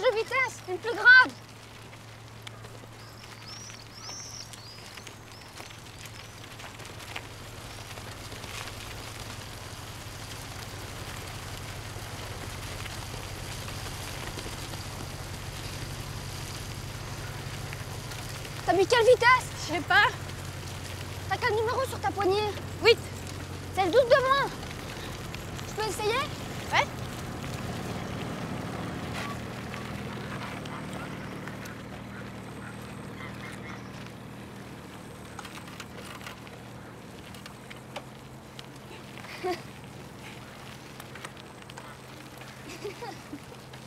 de vitesse, une plus grande. T'as mis quelle vitesse? Je sais pas. T'as quel numéro sur ta poignée? 8. C'est le doute de moi. Je peux essayer? Ha ha ha.